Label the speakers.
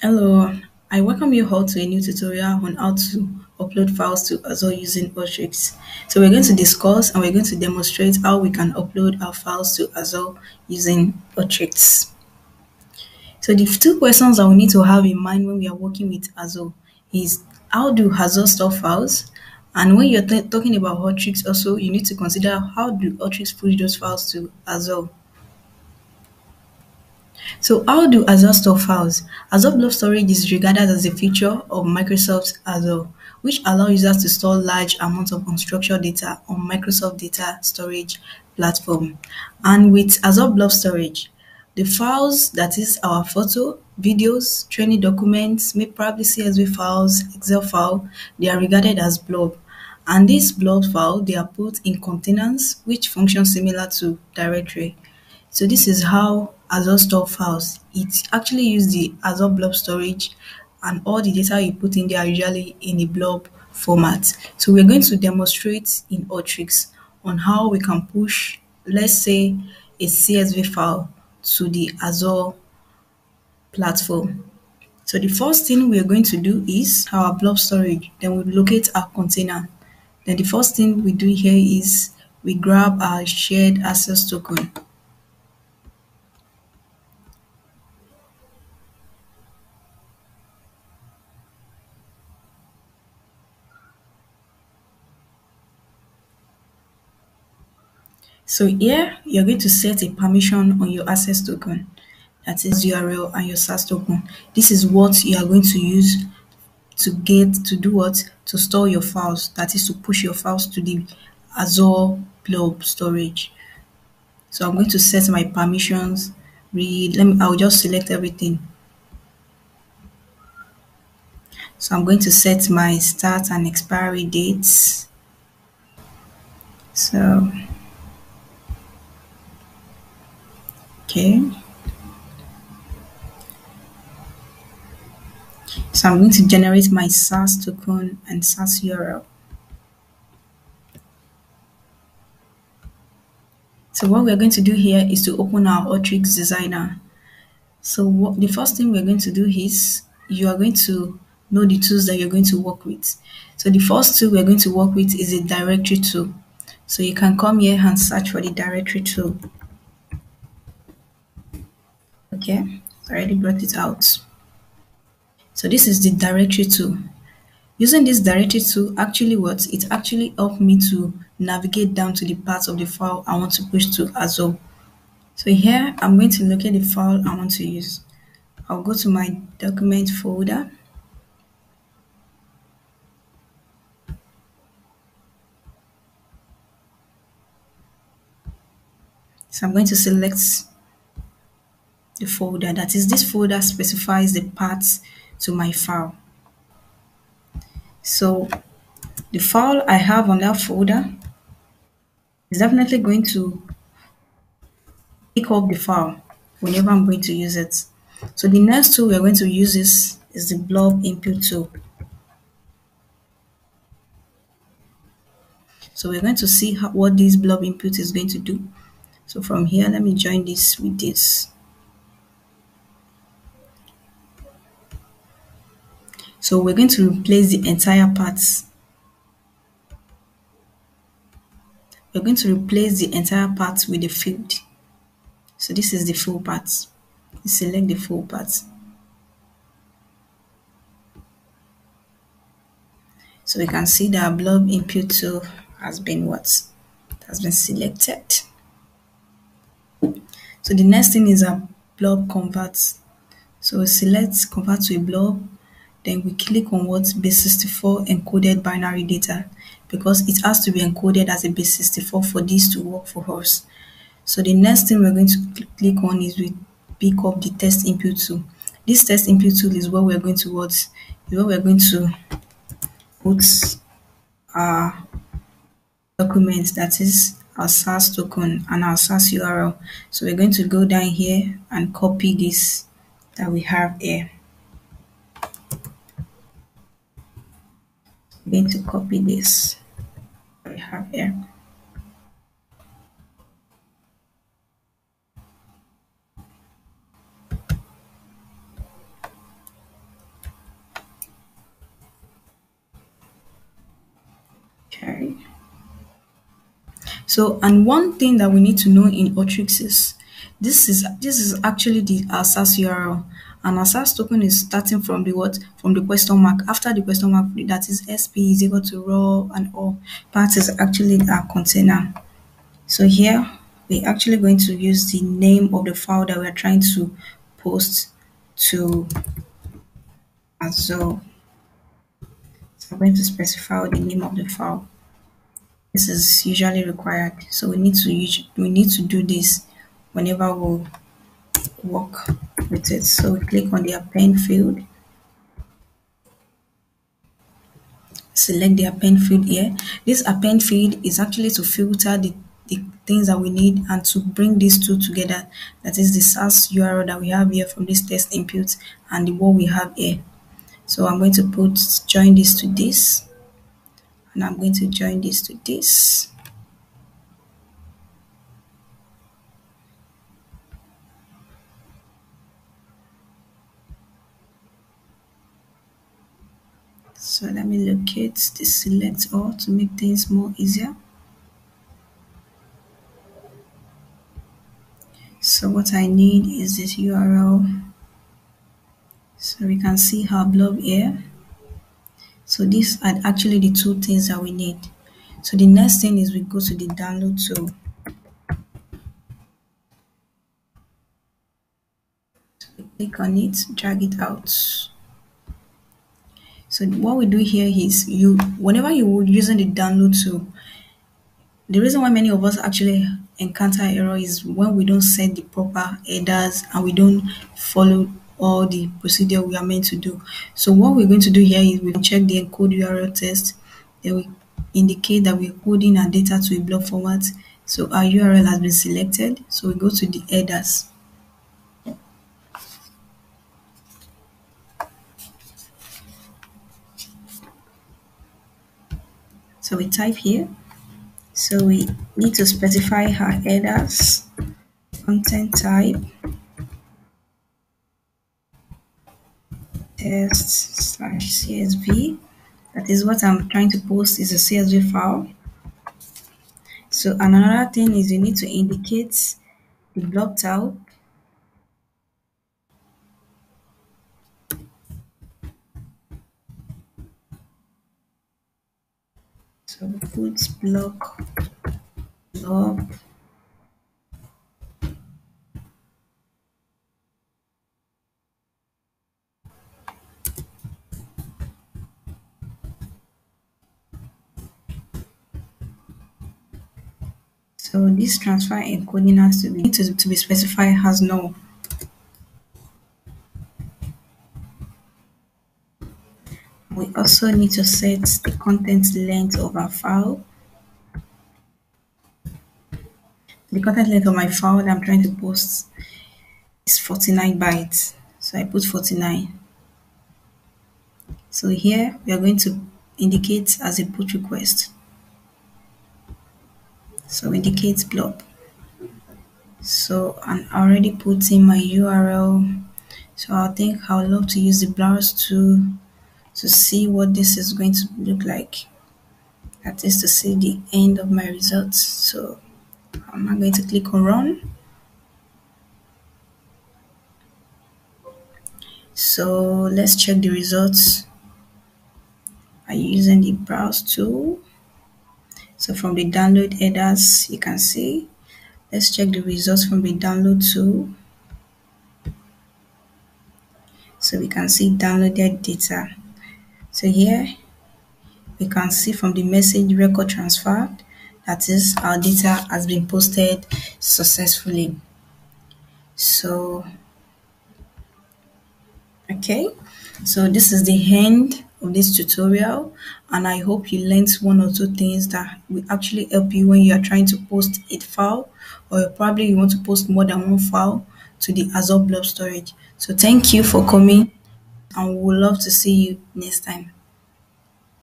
Speaker 1: Hello, I welcome you all to a new tutorial on how to upload files to Azure using Alteryx. So we're going to discuss and we're going to demonstrate how we can upload our files to Azure using Alteryx. So the two questions that we need to have in mind when we are working with Azure is how do Azure store files? And when you're talking about Alteryx also, you need to consider how do Ultrix push those files to Azure. So how do Azure store files? Azure Blob Storage is regarded as a feature of Microsoft Azure, which allows users to store large amounts of unstructured data on Microsoft Data Storage Platform. And with Azure Blob Storage, the files, that is our photo, videos, training documents, maybe probably CSV files, Excel file, they are regarded as blob. And these blob files, they are put in containers which function similar to directory. So this is how Azure store files. It actually use the Azure Blob storage and all the data you put in there are usually in a blob format. So we're going to demonstrate in Alteryx on how we can push, let's say, a CSV file to the Azure platform. So the first thing we're going to do is our blob storage. Then we locate our container. Then the first thing we do here is we grab our shared access token. So here you're going to set a permission on your access token, that is URL and your SAS token. This is what you are going to use to get to do what to store your files, that is to push your files to the Azure Blob storage. So I'm going to set my permissions. Read. Let me. I'll just select everything. So I'm going to set my start and expiry dates. So okay. So I'm going to generate my SAS token and SAS URL. So what we're going to do here is to open our Alteryx Designer. So what, the first thing we're going to do is you are going to know the tools that you're going to work with. So the first tool we're going to work with is a directory tool. So you can come here and search for the directory tool. Okay, I already brought it out. So this is the directory tool. Using this directory tool actually what? It actually helped me to navigate down to the parts of the file I want to push to Azure. So here I'm going to locate the file I want to use. I'll go to my document folder. So I'm going to select folder. That is, this folder specifies the path to my file. So the file I have on that folder is definitely going to pick up the file whenever I'm going to use it. So the next tool we're going to use is, is the blob input tool. So we're going to see how, what this blob input is going to do. So from here, let me join this with this. So we're going to replace the entire parts. We're going to replace the entire part with the field. So this is the full part. You select the full part. So we can see that blob input tool has been what? Has been selected. So the next thing is a blob convert. So select convert to a blob, then we click on what base64 encoded binary data because it has to be encoded as a base64 for this to work for us. So the next thing we're going to click on is we pick up the test input tool. This test input tool is what we're going to what is what we're going to put our document that is our SAS token and our SAS URL. So we're going to go down here and copy this that we have here. going to copy this We have here. Okay. So, and one thing that we need to know in Alteryx is this is this is actually the Alsace URL. And our token is starting from the what? From the question mark. After the question mark, that is SP is equal to raw and all. Part is actually our container. So here we're actually going to use the name of the file that we're trying to post to Azure. So I'm going to specify the name of the file. This is usually required. So we need to use, we need to do this whenever we work with it. So we click on the append field. Select the append field here. This append field is actually to filter the, the things that we need and to bring these two together. That is the SAS URL that we have here from this test input and the one we have here. So I'm going to put join this to this and I'm going to join this to this. So let me locate the select all to make things more easier. So what I need is this URL. So we can see our blob here. So these are actually the two things that we need. So the next thing is we go to the download tool. Click on it, drag it out. So what we do here is you, whenever you're using the download tool, the reason why many of us actually encounter error is when we don't set the proper headers and we don't follow all the procedure we are meant to do. So what we're going to do here is we check the encode URL test. Then we indicate that we're coding our data to a block format. So our URL has been selected. So we go to the headers. So we type here. So we need to specify our headers, content type, test slash CSV. That is what I'm trying to post is a CSV file. So another thing is you need to indicate the blob type. So put block blob So this transfer encoding has to be to, to be specified as no. We also need to set the content length of our file. The content length of my file that I'm trying to post is 49 bytes. So I put 49. So here we are going to indicate as a put request. So indicate blob. So I'm already putting my URL. So I think I would love to use the browse to to see what this is going to look like. That is to see the end of my results. So I'm not going to click on run. So let's check the results by using the browse tool. So from the download headers, you can see. Let's check the results from the download tool. So we can see downloaded data. So here we can see from the message record transferred that is our data has been posted successfully. So okay, so this is the end of this tutorial and I hope you learned one or two things that will actually help you when you are trying to post a file or probably you want to post more than one file to the Azure Blob Storage. So thank you for coming and we would love to see you next time.